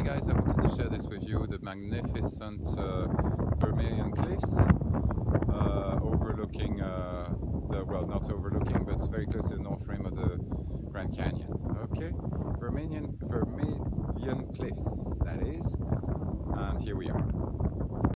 Hey guys, I wanted to share this with you, the magnificent uh, Vermilion Cliffs uh, overlooking, uh, the, well not overlooking, but very close to the north rim of the Grand Canyon. Okay, Vermilion, Vermilion Cliffs that is, and here we are.